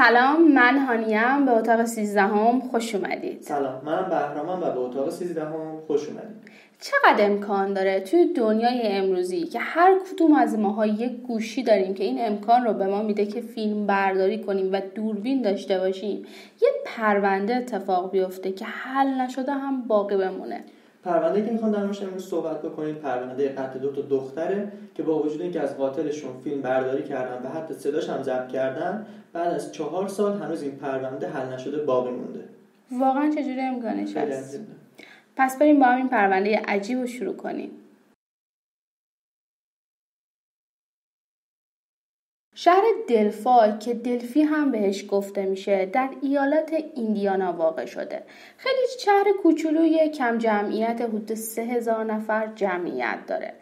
سلام من هانیم به اتاق سیزدهم خوش اومدید. سلام من بهرامم و به اتاق سیزدهم خوش اومدید. چقدر امکان داره توی دنیای امروزی که هر کدوم از ماها یک گوشی داریم که این امکان رو به ما میده که فیلم برداری کنیم و دوربین داشته باشیم یه پرونده اتفاق بیفته که حل نشده هم باقی بمونه. پرونده که می‌خوام در امروز صحبت بکنید پرونده قتل دو تا دختره که با وجود اینکه از قاتلشون فیلم برداری کردن و حتی صداش هم ضبط کردن بعد از چهار سال هنوز این پرونده حل نشده باقی مونده. واقعا چجوری امکانش هست؟ پس بریم با هم این پرونده عجیب رو شروع کنیم. شهر دلفا که دلفی هم بهش گفته میشه در ایالت ایندیانا واقع شده. خیلی شهر کوچولوی کم جمعیت حدود سه هزار نفر جمعیت داره.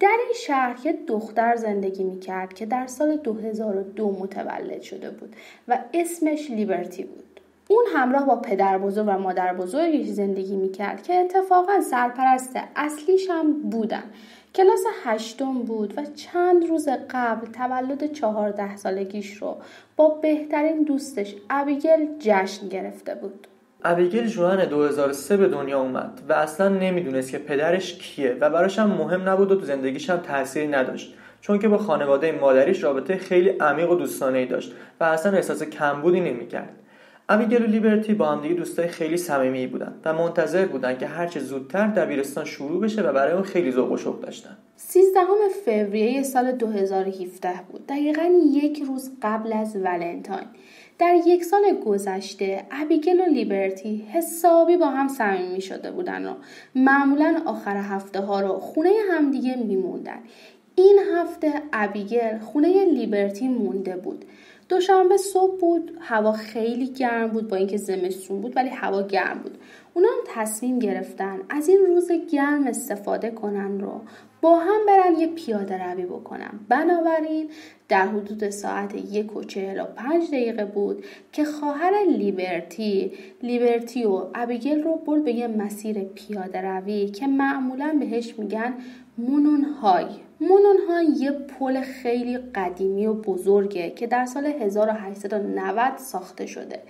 در این شهر یه دختر زندگی می‌کرد که در سال 2002 متولد شده بود و اسمش لیبرتی بود. اون همراه با پدر بزرگ و مادر بزرگش زندگی می‌کرد که اتفاقا سرپرست اصلیش هم بودن. کلاس هشتم بود و چند روز قبل تولد چهارده سالگیش رو با بهترین دوستش ابیگل جشن گرفته بود. ابیگل جوان 2003 به دنیا اومد و اصلا نمی‌دونست که پدرش کیه و براش هم مهم نبود و تو زندگیش هم تأثیری نداشت چون که با خانواده مادریش رابطه خیلی عمیق و دوستانه داشت و اصلا احساس کمبودی نمی‌کرد. امیگل و لیبرتی با هم دیگه دوستای خیلی صمیمی بودن و منتظر بودن که هرچه زودتر دبیرستان شروع بشه و برای اون خیلی ذوق و شوق داشتن. 13 فوریه سال 2017 بود. دقیقا یک روز قبل از ولنتاین. در یک سال گذشته ابیگل و لیبرتی حسابی با هم صمیمی شده بودن و معمولا آخر هفته ها رو خونه همدیگه میموندن. این هفته ابیگل خونه لیبرتی مونده بود. دوشنبه صبح بود هوا خیلی گرم بود با اینکه زمستون بود ولی هوا گرم بود. اونا هم تصمیم گرفتن از این روز گرم استفاده کنن رو. با هم برن یه پیاده روی بکنن. بنابراین در حدود ساعت یک و چهل و پنج دقیقه بود که خواهر لیبرتی لیبرتی و ابیگل رو برد به یه مسیر پیاده روی که معمولا بهش میگن مونون های مونون های یه پل خیلی قدیمی و بزرگه که در سال 1890 ساخته شده.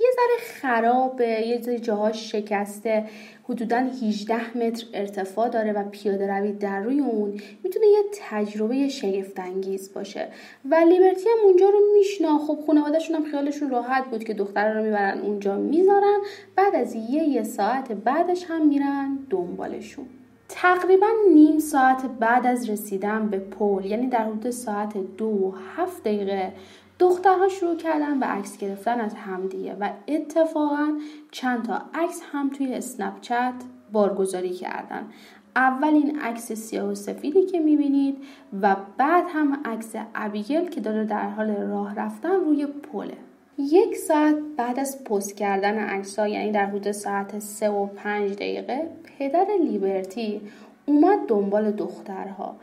یه ذره خرابه یه ذره جاهاش شکسته. حدودا 18 متر ارتفاع داره و پیاده روی در روی اون می‌تونه یه تجربه شگفت انگیز باشه. و لیبرتی هم اونجا رو میشنا خب خانوادهشون هم خیالشون راحت بود که دختر رو می‌برن اونجا می‌ذارن. بعد از یه یه ساعت بعدش هم میرن دنبالشون. تقریبا نیم ساعت بعد از رسیدن به پل یعنی در حدود ساعت دو و هفت دقیقه دخترها شروع کردن به عکس گرفتن از همدیگه و اتفاقا چند تا عکس هم توی اسنپ چت بارگذاری کردن. اول این عکس سیاه و سفیدی که می‌بینید و بعد هم عکس ابیگل که داره در حال راه رفتن روی پله. یک ساعت بعد از پست کردن عکس یعنی در حدود ساعت سه و پنج دقیقه پدر لیبرتی اومد دنبال دخترها.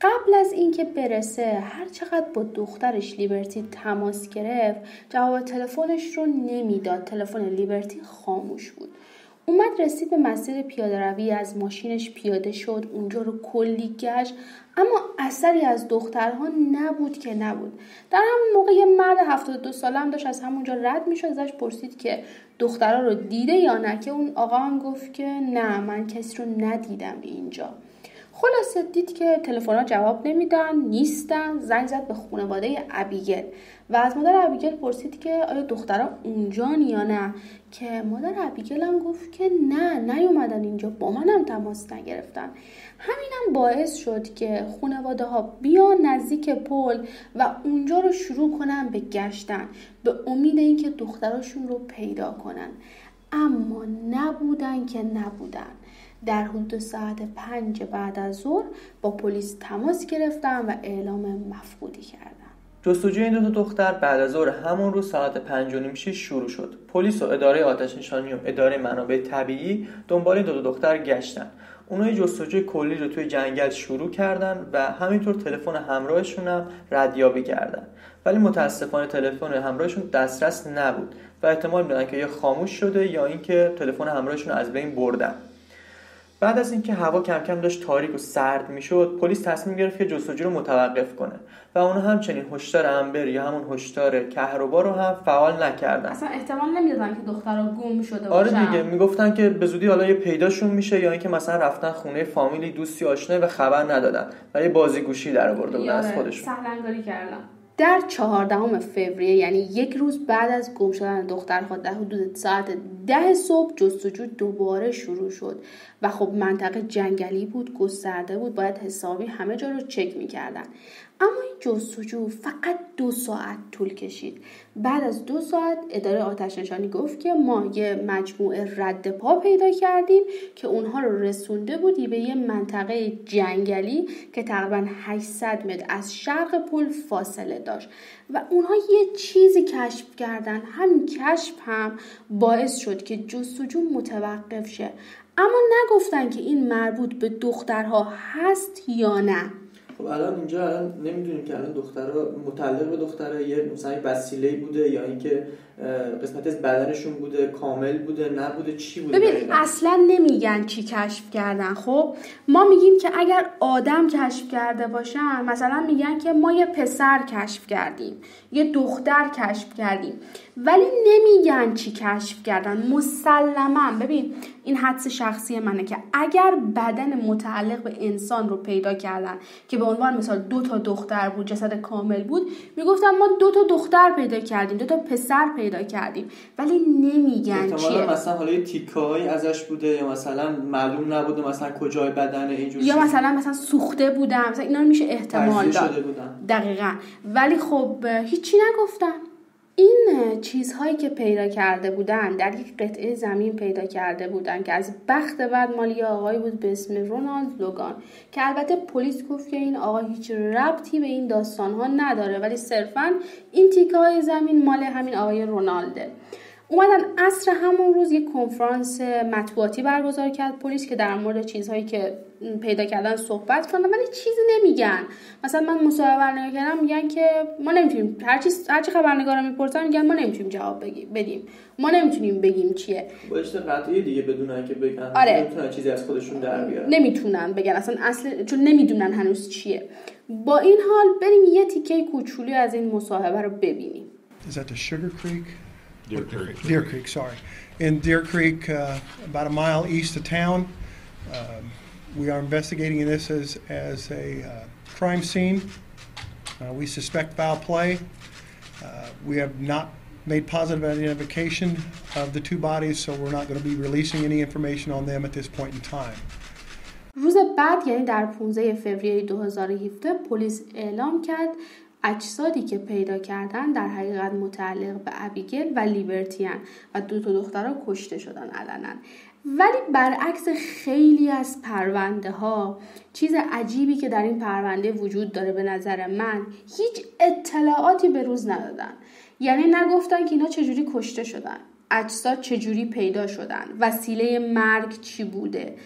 قبل از اینکه برسه هر چقدر با دخترش لیبرتی تماس گرفت جواب تلفنش رو نمی‌داد. تلفن لیبرتی خاموش بود. اومد رسید به مسیر پیاده روی از ماشینش پیاده شد اونجا رو کلی گشت. اما اثری از دخترها نبود که نبود. در همون موقع یه مرد 72 ساله هم داشت از همونجا رد می‌شد ازش پرسید که دخترها رو دیده یا نه؟ که اون آقا هم گفت که نه من کسی رو ندیدم اینجا. خلاصه دید که تلفن جواب نمیدن نیستن. زنگ زد به خانواده ابیگل و از مادر ابیگل پرسید که آیا دخترها اونجان یا نه؟ که مادر ابیگل هم گفت که نه نیومدن اینجا. با منم تماس نگرفتن. همینم باعث شد که خانواده ها بیان نزدیک پل و اونجا رو شروع کنن به گشتن به امید اینکه دختراشون رو پیدا کنن. اما نبودن که نبودن. در حدود ساعت پنج بعد از ظهر با پلیس تماس گرفتن و اعلام مفقودی کردن. جستجوی این دو دختر بعد از ظهر همون روز ساعت پنج و نیم شروع شد. پلیس و اداره آتش نشانی و اداره منابع طبیعی دنبال این دو دختر گشتن. اونها جستجوی کلی رو توی جنگل شروع کردن و همینطور تلفن همراهشون هم ردیابی کردن. ولی متاسفانه تلفن همراهشون دسترس نبود و احتمال میدن که یا خاموش شده یا اینکه تلفن همراهشون از بین بردن. بعد از اینکه هوا کم کم داشت تاریک و سرد می‌شد پلیس تصمیم گرفت که جستجو رو متوقف کنه و اونها همچنین هشدار امبر یا همون هشدار کهربا رو هم فعال نکردن. اصلا احتمال نمی‌دادن که دخترها گم شده آره دیگه می‌گفتن که به زودی حالا یه پیداشون میشه یا اینکه مثلا رفتن خونه فامیلی دوستی آشنایی و خبر ندادن و یه بازیگوشی در آورده بودن از خودشون. کردن. در چهاردهم فوریه یعنی یک روز بعد از گم شدن دخترها در حدود ساعت ده صبح جستجو دوباره شروع شد و خب منطقه جنگلی بود گسترده بود باید حسابی همه جا رو چک می‌کردن. اما این جستجو فقط دو ساعت طول کشید. بعد از دو ساعت اداره آتش نشانی گفت که ما یه مجموعه رد پا پیدا کردیم که اونها رو رسونده بودی به یه منطقه جنگلی که تقریبا 800 متر از شرق پل فاصله داشت. و اونها یه چیزی کشف کردن. همین کشف هم باعث شد که جستجو متوقف شه. اما نگفتن که این مربوط به دخترها هست یا نه. خب الان اینجا الان نمی‌دونیم که الان دخترها متعلق به دخترها یه مثلا وسیله بوده یا اینکه قسمت از بدنشون بوده کامل بوده نبوده چی بوده ببین اصلا نمیگن چی کشف کردن خب؟ ما میگیم که اگر آدم کشف کرده باشن مثلا میگن که ما یه پسر کشف کردیم یه دختر کشف کردیم ولی نمیگن چی کشف کردن مسلما. ببین این حدس شخصی منه که اگر بدن متعلق به انسان رو پیدا کردن که به عنوان مثال دو تا دختر بود جسد کامل بود می‌گفتن ما دو تا دختر پیدا کردیم دو تا پسر پیدا کردیم. ولی نمیگن چیه. مثلا حالا یه تیکایی ازش بوده یا مثلا معلوم نبوده مثلا کجای بدن اینجور یا مثلا مثلا سوخته بودم مثلا اینا میشه احتمال داد. دقیقا. ولی خب هیچی نگفتن. این چیزهایی که پیدا کرده بودن در یک قطعه زمین پیدا کرده بودن که از بخت بعد مالی آقایی بود به اسم رونالد لوگان که البته پلیس گفت که این آقا هیچ ربطی به این داستان ها نداره ولی صرفا این تیکه های زمین مال همین آقای رونالده. اومدن عصر همون روز یک کنفرانس مطبوعاتی برگزار کرد پلیس که در مورد چیزهایی که پیدا کردن صحبت کنن ولی چیزی نمیگن. مثلا من مصاحبه کردم میگن که ما نمی‌تونیم هر چی هر چی خبرنگارا می‌پرسن میگن ما نمی‌تونیم جواب بدیم. ما نمی‌تونیم بگیم چیه. با قطعی دیگه بدون اینکه بگن آره. نمی‌تونن چیزی از خودشون در بیارن. نمی‌تونن بگن اصلا اصل چون نمی‌دونن هنوز چیه. با این حال بریم یه تیکه کوچولی از این مصاحبه رو ببینیم. Is that the Sugar Creek? Deer Creek. Deer Creek, sorry. In Deer Creek, uh, about a mile east of town. Um, we are investigating this as, as a uh, crime scene. Uh, we suspect foul play. Uh, we have not made positive identification of the two bodies, so we're not going to be releasing any information on them at this point in time. روز بعد یعنی در 15 فوریه 2017 پلیس اعلام کرد اجسادی که پیدا کردن در حقیقت متعلق به ابیگل و لیبرتیان و دو تا دخترها کشته شدن علنا. ولی برعکس خیلی از پرونده ها چیز عجیبی که در این پرونده وجود داره به نظر من هیچ اطلاعاتی به روز ندادن. یعنی نگفتن که اینا چجوری کشته شدن اجساد چجوری پیدا شدن وسیله مرگ چی بوده.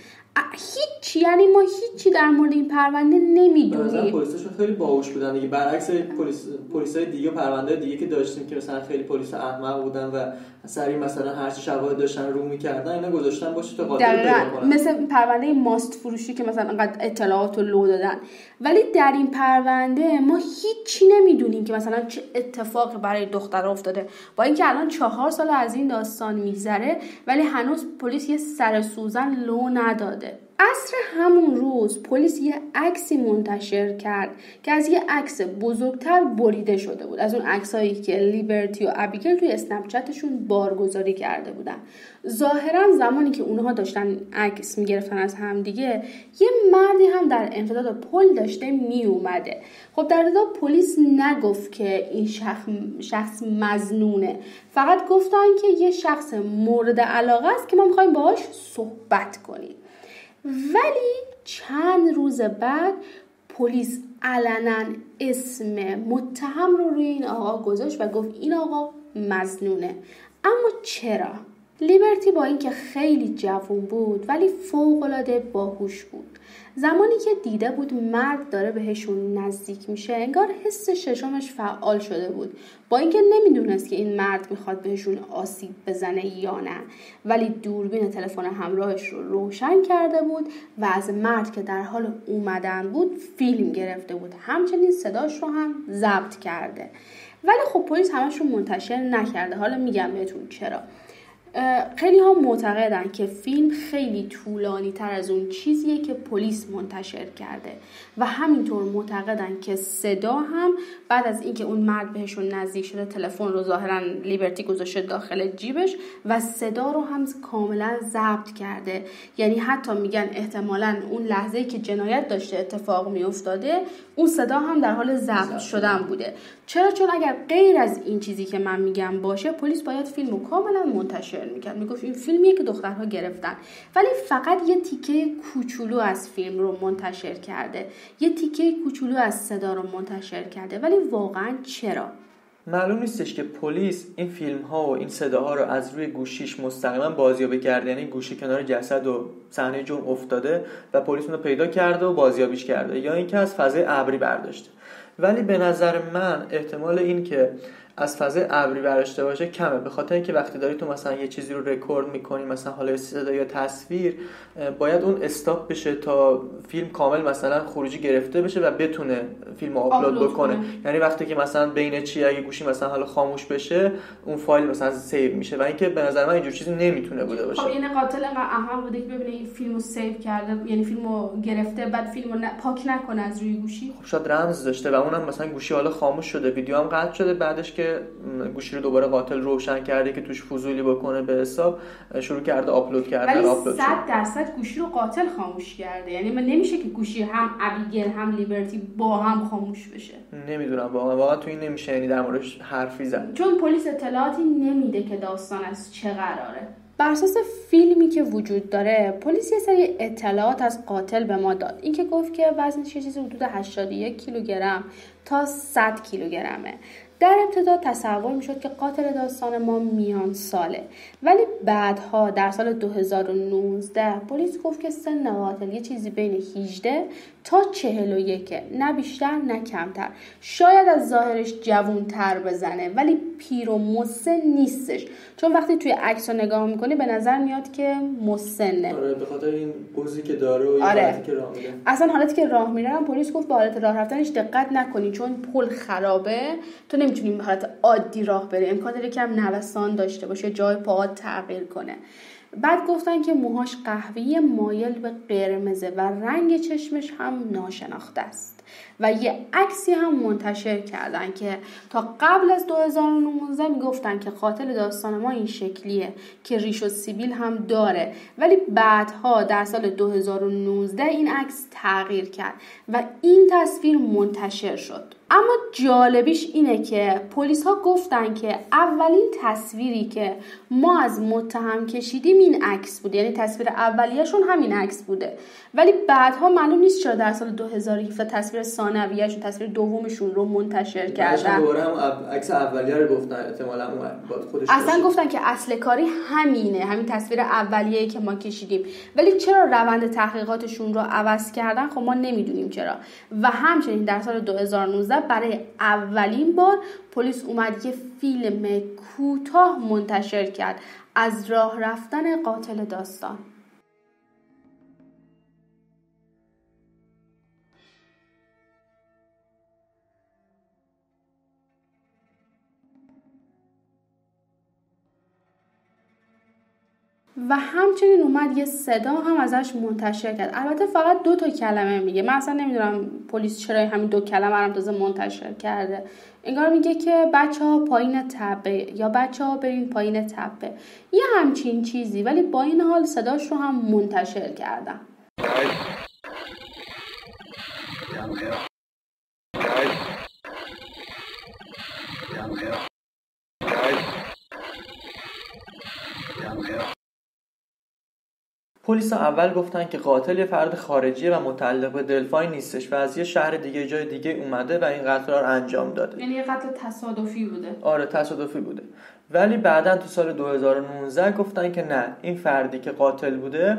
هیچی یعنی ما هیچی در مورد این پرونده نمی‌دونیم. پلیساشون خیلی باهوش بودن دیگه. برعکس پلیس پلیسای دیگه پرونده دیگه که داشتیم که مثلا خیلی پلیس احمق بودن و سری مثلا هر چی شواهد داشتن رو می‌کردن اینا گذاشتن باشه تا قاتل مثل پرونده ماست فروشی که مثلا انقدر اطلاعات رو لو دادن. ولی در این پرونده ما هیچی نمی‌دونیم که مثلا چه اتفاقی برای دختر افتاده. با اینکه الان چهار سال از این داستان میگذره ولی هنوز پلیس یه سر سوزن لو نداده. عصر همون روز پلیس یه عکسی منتشر کرد که از یه عکس بزرگتر بریده شده بود. از اون عکسایی که لیبرتی و ابیگل توی اسنپچتشون بارگذاری کرده بودن. ظاهرا زمانی که اونها داشتن عکس می‌گرفتن از همدیگه یه مردی هم در امتداد پل داشته میومده خب در ابتدا پلیس نگفت که این شخص, مزنونه. فقط گفتن که یه شخص مورد علاقه است که ما می‌خوایم باهاش صحبت کنیم. ولی چند روز بعد پلیس علنا اسم متهم رو روی این آقا گذاشت و گفت این آقا مزنونه اما چرا؟ لیبرتی با اینکه خیلی جوون بود ولی فوقالعاده باهوش بود. زمانی که دیده بود مرد داره بهشون نزدیک میشه انگار حس ششمش فعال شده بود. با اینکه نمی‌دونست که این مرد می‌خواد بهشون آسیب بزنه یا نه. ولی دوربین تلفن همراهش رو روشن کرده بود و از مرد که در حال اومدن بود فیلم گرفته بود. همچنین صداش رو هم ضبط کرده. ولی خب پلیس همش رو منتشر نکرده. حالا میگم بهتون چرا. خیلی ها معتقدن که فیلم خیلی طولانی تر از اون چیزیه که پلیس منتشر کرده و همینطور معتقدن که صدا هم بعد از اینکه اون مرد بهشون نزدیک شده تلفن رو ظاهرا لیبرتی گذاشته داخل جیبش و صدا رو هم کاملا ضبط کرده. یعنی حتی میگن احتمالا اون لحظه که جنایت داشته اتفاق میافتاده اون صدا هم در حال ضبط شدن بوده. چرا؟ چون اگر غیر از این چیزی که من میگم باشه پلیس باید فیلم رو کاملا منتشر می‌کرد. می‌گفت این فیلمیه که دخترها گرفتن. ولی فقط یه تیکه کوچولو از فیلم رو منتشر کرده. یه تیکه کوچولو از صدا رو منتشر کرده. ولی واقعا چرا؟ معلوم نیستش که پلیس این فیلم ها و این صداها رو از روی گوشیش مستقیما بازیابی کرده یعنی گوشی کنار جسد و صحنه جرم افتاده و پلیس اون رو پیدا کرده و بازیابیش کرده. یا اینکه از فضای ابری برداشته. ولی به نظر من احتمال این که از فضای ابری برداشته باشه کمه. به خاطر اینکه وقتی داری تو مثلا یه چیزی رو رکورد می‌کنی مثلا حالا صدا یا تصویر باید اون stop بشه تا فیلم کامل مثلا خروجی گرفته بشه و بتونه فیلم رو آپلود بکنه. یعنی وقتی که مثلا بین چی اگه گوشی مثلا حالا خاموش بشه اون فایل مثلا save میشه. و اینکه به نظر من اینجور چیزی نمی‌تونه بوده باشه. خب یعنی قاتل احمق بوده که ببینه این فیلمو save کرده یعنی فیلمو گرفته بعد فیلمو پاک نکنه از روی گوشی. خب شاید رمز داشته و اونم مثلا گوشی حالا خاموش شده ویدیو هم قطع شده بعدش که گوشی رو دوباره قاتل روشن کرده که توش فضولی بکنه به حساب شروع کرده آپلود کردن ولی آپلود 100 درصد گوشی رو قاتل خاموش کرده. یعنی من نمیشه که گوشی هم ابیگل هم لیبرتی با هم خاموش بشه. نمی‌دونم واقعا. واقعا تو این نمیشه یعنی در موردش حرفی زد. چون پلیس اطلاعاتی نمیده که داستان از چه قراره. بر اساس فیلمی که وجود داره پلیس یه سری اطلاعات از قاتل به ما داد. اینکه گفت که وزنش یه چیزی حدود 81 کیلوگرم تا 100 کیلوگرمه. در ابتدا تصور می‌شد که قاتل داستان ما میان ساله. ولی بعدها در سال 2019 پلیس گفت که سن قاتل یه چیزی بین 18 تا 41 نه بیشتر نه کمتر. شاید از ظاهرش تر بزنه ولی پیر و مسن نیستش. چون وقتی توی عکس رو نگاه می‌کنی به نظر میاد که مسنه. آره به خاطر این پوزی که داره و آره. حالتی که راه میره اصلا حالتی که راه میره پلیس گفت به حالت راه رفتنش دقت نکنی چون پل خرابه. تو نمی‌تونی به حالت عادی راه بره. امکان داره کم نوسان داشته باشه جای پا تغییر کنه. بعد گفتن که موهاش قهوه‌ای مایل به قرمزه و رنگ چشمش هم ناشناخته است. و یه عکسی هم منتشر کردن که تا قبل از 2019 می‌گفتن که قاتل داستان ما این شکلیه که ریش و سیبیل هم داره. ولی بعدها در سال 2019 این عکس تغییر کرد و این تصویر منتشر شد. اما جالبیش اینه که پلیس ها گفتن که اولین تصویری که ما از متهم کشیدیم این عکس بود یعنی تصویر اولیهشون همین عکس بوده. ولی بعدها معلوم نیست چرا در سال 2017 تصویر ثانویهشون تصویر دومشون رو منتشر کردن. دوباره هم عکس اولیه رو گفتن احتمالاً خودش اصلا گفتن که اصل کاری همینه همین تصویر اولیه‌ای که ما کشیدیم. ولی چرا روند تحقیقاتشون رو عوض کردن؟ خب ما نمی‌دونیم چرا. و همچنین در سال 2019 برای اولین بار پلیس اومد یه فیلم کوتاه منتشر کرد از راه رفتن قاتل داستان. و همچنین اومد یه صدا هم ازش منتشر کرد. البته فقط دو تا کلمه میگه. من اصلا نمی‌دونم پلیس چرا همین دو کلمه هم تازه منتشر کرده. انگار میگه که بچه ها پایین تپه یا بچه ها برین پایین تپه. یه همچین چیزی. ولی با این حال صداش رو هم منتشر کردم. پلیس اول گفتن که قاتل یه فرد خارجیه و متعلق به دلفای نیستش و از یه شهر دیگه جای دیگه اومده و این قتل رو انجام داده. یعنی یه قتل تصادفی بوده. آره تصادفی بوده. ولی بعدا تو سال 2019 گفتن که نه این فردی که قاتل بوده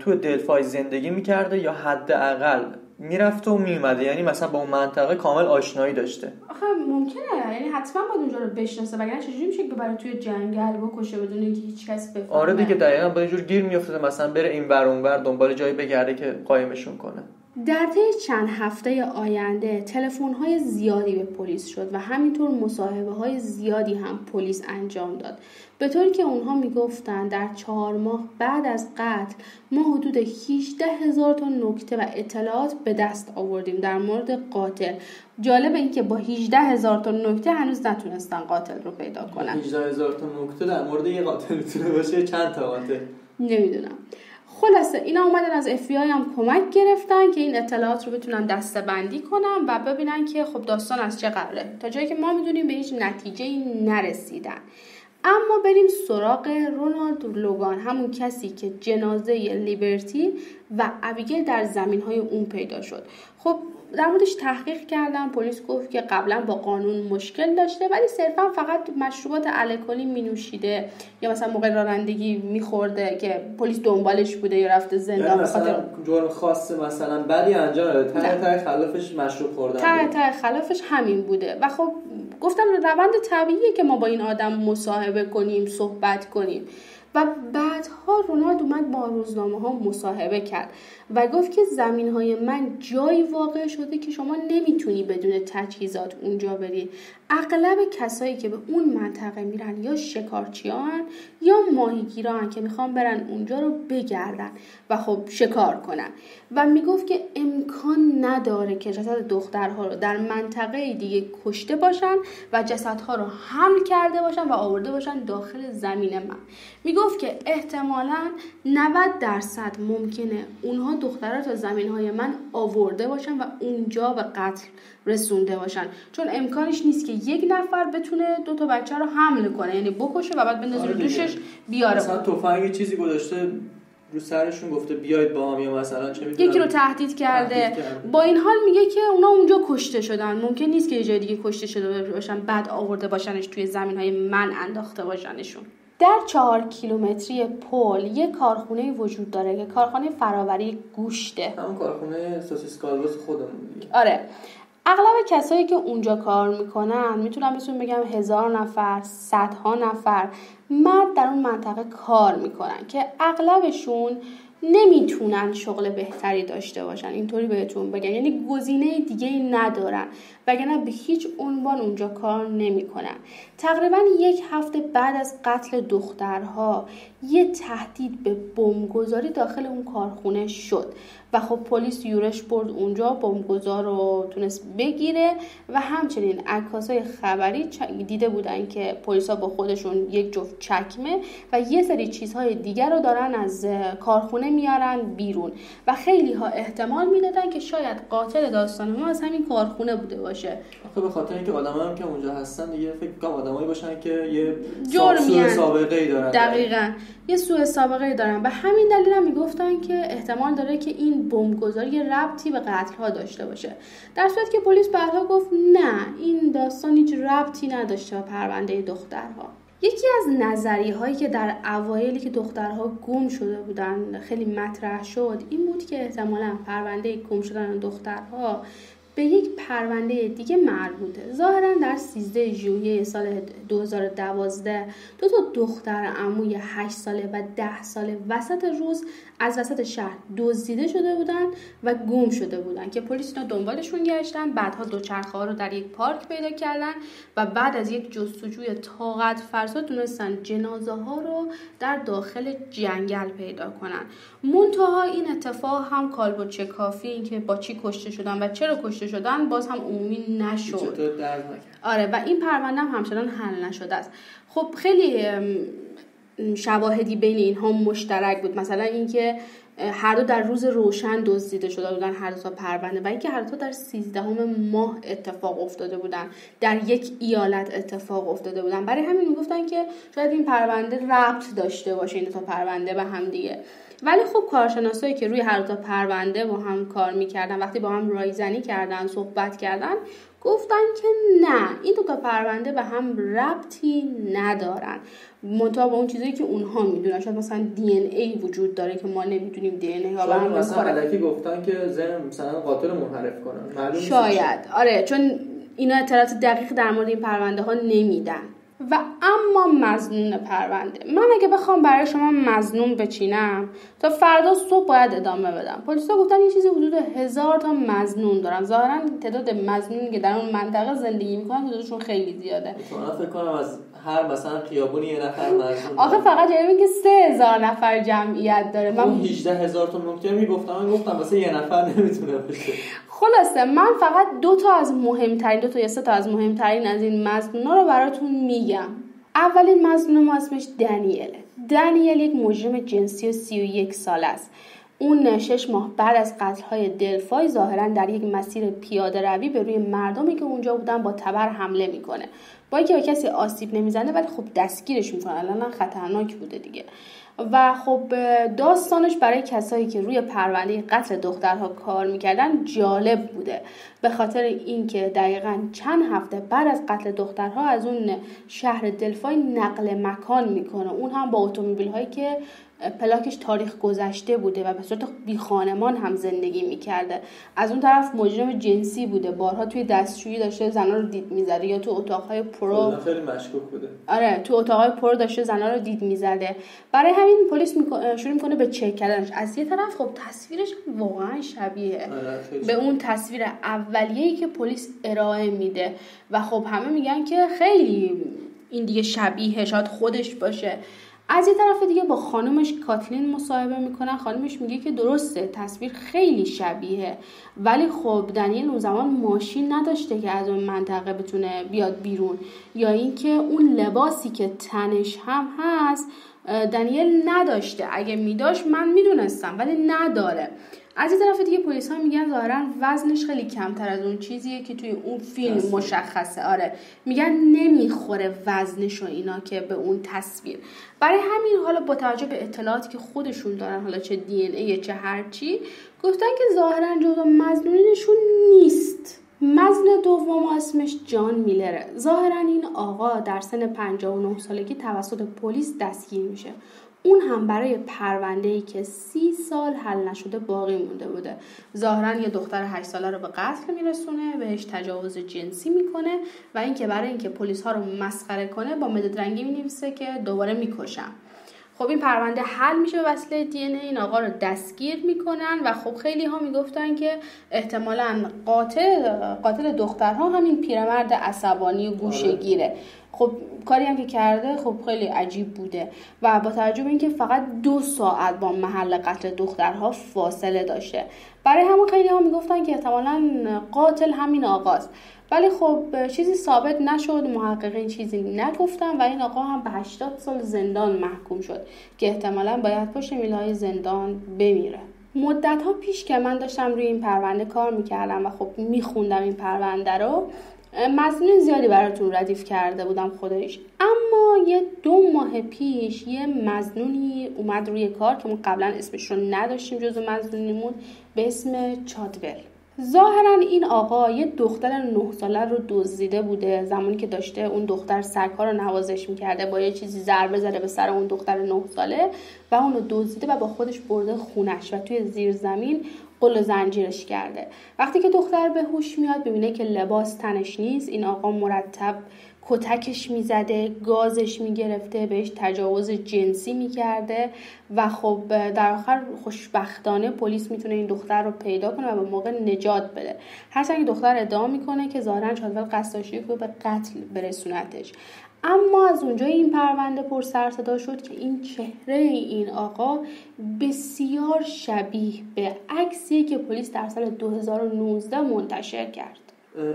تو دلفای زندگی می‌کرده یا حداقل می‌رفته و میومده یعنی مثلا با اون منطقه کامل آشنایی داشته. آخه ممکنه. یعنی حتما باید اونجا رو بشناسه. وگرنه چجوری میشه که برای توی جنگل بکشه بدون اینکه هیچ کس بفهمه؟ آره دیگه دقیقا. با اینجور گیر میافتاده. مثلا بره این بر اون بر دنبال جایی بگرده که قایمشون کنه. در طی چند هفته آینده تلفن های زیادی به پلیس شد و همینطور مصاحبه های زیادی هم پلیس انجام داد. به طوری که اونها می‌گفتند در چهار ماه بعد از قتل ما حدود 18 هزار تا نکته و اطلاعات به دست آوردیم در مورد قاتل. جالب این که با 18 هزار تا نکته هنوز نتونستن قاتل رو پیدا کنن. 18 هزار تا نکته در مورد یه قاتل می‌تونه باشه؟ چند تا قاتل؟ نمی‌دونم. خلاصه اینا اومدن از اف هم کمک گرفتن که این اطلاعات رو بتونن دسته بندی کنن و ببینن که خب داستان از چه قراره. تا جایی که ما می‌دونیم به هیچ نتیجه نرسیدن. اما بریم سراغ رونالد لوگان همون کسی که جنازه لیبرتی و ابیگل در زمین های اون پیدا شد. خب در موردش تحقیق کردم. پلیس گفت که قبلا با قانون مشکل داشته ولی صرفا فقط مشروبات الکلی می نوشیده یا مثلا موقع رانندگی میخورده که پلیس دنبالش بوده یا رفته زندان مثلا جرم خاصه مثلا بدی انجام داده. ته خلافش مشروب خوردن ته ته خلافش همین بوده. و خب گفتم روند طبیعیه که ما با این آدم مصاحبه کنیم صحبت کنیم. و بعدها رونالد اومد با روزنامه ها مصاحبه کرد و گفت که زمین های من جایی واقع شده که شما نمی‌تونی بدون تجهیزات اونجا بری. اغلب کسایی که به اون منطقه میرن یا شکارچیان یا ماهیگیران که می‌خوان برن اونجا رو بگردن و خب شکار کنن. و می‌گفت که امکان نداره که جسد دخترها رو در منطقه دیگه کشته باشن و جسدها رو حمل کرده باشن و آورده باشن داخل زمین من. می‌گفت که احتمالا 90 درصد ممکنه اونها دخترها تا زمین های من آورده باشن و اونجا به قتل رسونده باشن. چون امکانش نیست که یک نفر بتونه دو تا بچه رو حمل کنه یعنی بکشه و بعد بندازه آره دوشش بیاره. مثلا تفنگ چیزی گذاشته رو سرشون گفته بیاید با هم یا مثلا چه یکی رو تهدید کرده. با این حال میگه که اونا اونجا کشته شدن. ممکن نیست که یه جای دیگه کشته شده باشن بعد آورده باشنش توی زمین های من انداخته باشنشون. در چهار کیلومتری پل یه کارخونه وجود داره که کارخانه فراوری گوشته. همون کارخونه سوسیس خودمون آره. اغلب کسایی که اونجا کار می‌کنن می‌تونم بهتون بگم هزار نفر صدها نفر مرد در اون منطقه کار می‌کنن که اغلبشون نمی‌تونن شغل بهتری داشته باشن. اینطوری بهتون بگم. یعنی گزینه دیگه ای ندارن. وگرنه به هیچ عنوان اونجا کار نمی‌کنن. تقریبا یک هفته بعد از قتل دخترها یه تهدید به بمبگذاری داخل اون کارخونه شد و خب پلیس یورش برد اونجا بمبگذار رو تونست بگیره و همچنین های خبری دیده بودن که پلیسا با خودشون یک جفت چکمه و یه سری چیزهای دیگر رو دارن از کارخونه میارن بیرون و خیلی ها احتمال می‌دادن که شاید قاتل داستان ما از همین کارخونه بوده باشه. آخه به خاطر اینکه آدم هم که اونجا هستن دیگه فکر کنم آدمایی باشن که یه جرمی سابقه ای دارن. دقیقا. یه سوء سابقه ای دارن. به همین دلیل هم می‌گفتن که احتمال داره که این بمبگذاری ربطی به قتل ها داشته باشه. در صورتی که پلیس بعدها گفت نه این داستان هیچ ربطی نداشته به پرونده دخترها. یکی از نظریه هایی که در اوایلی که دخترها گم شده بودن خیلی مطرح شد این بود که احتمالا پرونده گم شدن دخترها به یک پرونده دیگه مربوطه. ظاهرا در 13 ژوئیه سال 2012 دو تا دختر عموی 8 ساله و 10 ساله وسط روز از وسط شهر دزدیده شده بودن و گم شده بودن که پلیس اینا دنبالشون گشتن. بعدها دوچرخه ها رو در یک پارک پیدا کردن و بعد از یک جستجوی طاقت فرسا تونستن جنازه ها رو در داخل جنگل پیدا کنن. منتها این اتفاق هم کالبوچه کافی این که با چی کشته شدن و چرا کشته شدن باز هم عمومی نشد. آره و این پرونده هم همچنان حل نشده است. خب خیلی شواهدی بین اینها مشترک بود. مثلا اینکه هر دو در روز روشن دزدیده شده بودن هر دو تا پرونده. و اینکه هر دو در سیزدهم ماه اتفاق افتاده بودن. در یک ایالت اتفاق افتاده بودن. برای همین می‌گفتن که شاید این پرونده ربط داشته باشه این تا پرونده به هم دیگه. ولی خب کارشناسایی که روی هر دو پرونده با هم کار می‌کردن وقتی با هم رایزنی کردن صحبت کردن گفتن که نه این دو تا پرونده به هم ربطی ندارن. منتها با اون چیزایی که اونها می‌دونن. شاید مثلا دی ان ای وجود داره که ما نمی‌دونیم دی ان ای ها هم مثلا علکی گفتن که زن مثلا قاتل منحرف کنن. شاید. آره چون اینا اطلاعات دقیق در مورد این پرونده ها نمیدن. و اما مزنون پرونده. من اگه بخوام برای شما مزنون بچینم تا فردا صبح باید ادامه بدم. پلیسا گفتن یه چیزی حدود هزار تا مزنون دارن. ظاهرا تعداد مزنونی که در اون منطقه زندگی می‌کنن تعدادشون خیلی زیاده. فکر کنم از هر مثلا خیابونی یه نفر مزنون آخه فقط جالبه که سه هزار نفر جمعیت داره. من 18 هزار تا نکته می‌گفتم. من گفتم واسه یه نفر نمی‌تونه باشه. خلاصه من فقط دو تا از مهمترین دو تا یا سه تا از مهمترین از این مزنونا رو براتون میگم اولین ما اسمش دنیله دنیل یک مجرم جنسی و سی و یک سال است. اون شش ماه بعد از های دلفای ظاهرا در یک مسیر پیاده روی به روی مردمی که اونجا بودن با تبر حمله می‌کنه. با اینکه به کسی آسیب نمی‌زنه ولی خب دستگیرش می‌کنه. الان خطرناک بوده دیگه. و خب داستانش برای کسایی که روی پرونده قتل دخترها کار می‌کردن جالب بوده. به خاطر اینکه دقیقا چند هفته بعد از قتل دخترها از اون شهر دلفای نقل مکان می‌کنه. اون هم با اتومبیل هایی که پلاکش تاریخ گذشته بوده و به صورت بی خانمان هم زندگی می‌کرده. از اون طرف مجرم جنسی بوده. بارها توی دستشویی داشته زنا رو دید می‌زده یا تو اتاقهای پرو خیلی مشکوک بوده. آره تو اتاقهای پرو داشته زنا رو دید می‌زده. برای همین پلیس شروع می‌کنه به چک کردنش. از یه طرف خب تصویرش واقعا شبیه آره، به اون تصویر اولیه‌ای که پلیس ارائه میده. و خب همه میگن که خیلی این دیگه شبیه شاید خودش باشه. از یه طرف دیگه با خانمش کاتلین مصاحبه می‌کنن. خانمش میگه که درسته تصویر خیلی شبیه ولی خب دنیل اون زمان ماشین نداشته که از اون منطقه بتونه بیاد بیرون. یا اینکه اون لباسی که تنش هم هست دنیل نداشته. اگه میداشت من می‌دونستم ولی نداره. از این طرف دیگه پلیس ها میگن ظاهرا وزنش خیلی کمتر از اون چیزیه که توی اون فیلم مشخصه. آره. میگن نمی‌خوره وزنش و اینا که به اون تصویر. برای همین حالا با توجه به اطلاعاتی که خودشون دارن حالا چه دی ای چه هرچی گفتن که ظاهرا جزو مزنونینشون نیست. مزن دوم اسمش جان میلره. ظاهرا این آقا در سن 59 سالگی توسط پلیس دستگیر میشه. اون هم برای پرونده ای که سی سال حل نشده باقی مونده بوده. ظاهرا یه دختر هشت ساله رو به قتل میرسونه بهش تجاوز جنسی می‌کنه و اینکه برای اینکه پلیس ها رو مسخره کنه با مداد رنگی می‌نویسه که دوباره می‌کشم. خب این پرونده حل میشه به وسیله دی این آقا رو دستگیر می‌کنن و خب خیلی ها می‌گفتن که احتمالا قاتل قاتل دخترها همین پیرمرد عصبانی و گوشگیره خب کاری هم که کرده خب خیلی عجیب بوده و با توجه به اینکه فقط دو ساعت با محل قتل دخترها فاصله داشته. برای همون خیلی ها می‌گفتن که احتمالا قاتل همین آقاست. ولی خب چیزی ثابت نشد محققین چیزی نگفتن و این آقا هم به 80 سال زندان محکوم شد که احتمالا باید پشت میلهای زندان بمیره. مدت ها پیش که من داشتم روی این پرونده کار می‌کردم و خب میخوندم این پرونده رو مزنون زیادی براتون ردیف کرده بودم خودش اما یه دو ماه پیش یه مزنونی اومد روی کار که ما قبلا اسمش رو نداشتیم جزو مزنونیمون به اسم چادول ظاهرا این آقا یه دختر نه ساله رو دزدیده بوده زمانی که داشته اون دختر سرکار رو نوازش می‌کرده با یه چیزی ضربه زده به سر اون دختر نه ساله و اونو دزدیده و با خودش برده خونش و توی زیر زمین قل زنجیرش کرده. وقتی که دختر به هوش میاد ببینه که لباس تنش نیست این آقا مرتب کتکش می‌زده گازش می‌گرفته بهش تجاوز جنسی می‌کرده و خب در آخر خوشبختانه پلیس می‌تونه این دختر رو پیدا کنه و به موقع نجات بده. هرچند دختر ادعا می‌کنه که ظاهرا چادول قصد داشته به قتل برسونتش. اما از اونجا این پرونده پر سر صدا شد که این چهره این آقا بسیار شبیه به عکسی که پلیس در سال 2019 منتشر کرد.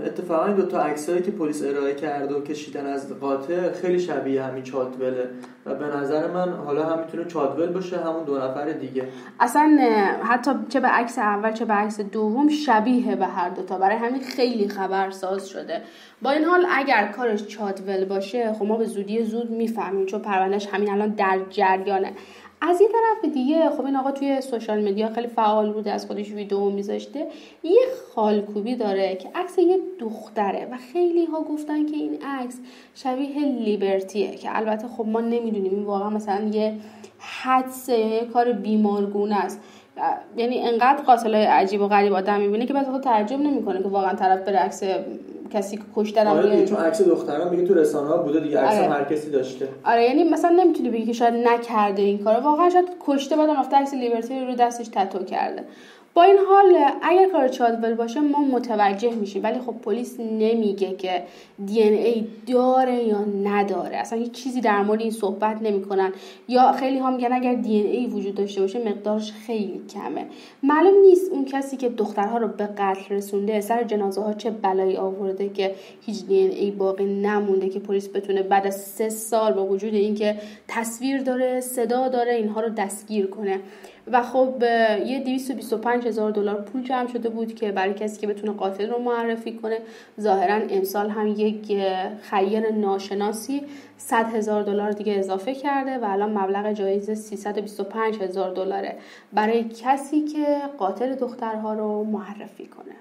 اتفاقا این دو تا عکسایی که پلیس ارائه کرده و کشیدن از قاتل خیلی شبیه همین چادوله. و به نظر من حالا هم می‌تونه چادول باشه همون دو نفر دیگه. اصلا حتی چه به عکس اول چه به عکس دوم شبیه به هر دوتا. برای همین خیلی خبرساز شده. با این حال اگر کارش چادول باشه خب ما به زودی زود می‌فهمیم چون پروندهش همین الان در جریانه. از یه طرف دیگه خب این آقا توی سوشال مدیا خیلی فعال بوده از خودش ویدیو میذاشته. یه خالکوبی داره که عکس یه دختره و خیلی ها گفتن که این عکس شبیه لیبرتیه که البته خب ما نمی‌دونیم این واقعا مثلا یه حدسه یه کار بیمارگونه است. یعنی انقدر قاتل های عجیب و غریب آدم می‌بینه که بعد خود تعجب نمی‌کنه که واقعا طرف بره عکس کسی که کشته آره دیگه چون عکس دخترم میگه تو رسانه ها بوده دیگه عکس آره. هر کسی داشته. آره یعنی مثلا نمی‌تونی بگی که شاید نکرده این کارو. واقعا شاید کشته بعدم رفته عکس لیبرتی رو دستش تتو کرده. با این حال اگر کار چادول باشه ما متوجه میشیم. ولی خب پلیس نمیگه که دی ای داره یا نداره. اصلا هیچ چیزی در مورد این صحبت نمی‌کنن. یا خیلی هم میگن اگر دی ای وجود داشته باشه مقدارش خیلی کمه. معلوم نیست اون کسی که دخترها رو به قتل رسونده سر جنازه ها چه بلایی آورده که هیچ دی ای باقی نمونده که پلیس بتونه بعد از سه سال با وجود اینکه تصویر داره صدا داره اینها رو دستگیر کنه. و خب یه 225 هزار دلار پول جمع شده بود که برای کسی که بتونه قاتل رو معرفی کنه ظاهرا امسال هم یک خیر ناشناسی 100 هزار دلار دیگه اضافه کرده و الان مبلغ جایزه 325 هزار دلاره برای کسی که قاتل دخترها رو معرفی کنه.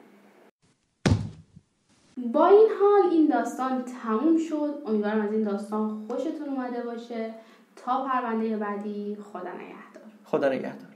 با این حال این داستان تموم شد. امیدوارم از این داستان خوشتون اومده باشه. تا پرونده بعدی خدا نگهدار. خدا نگهدار.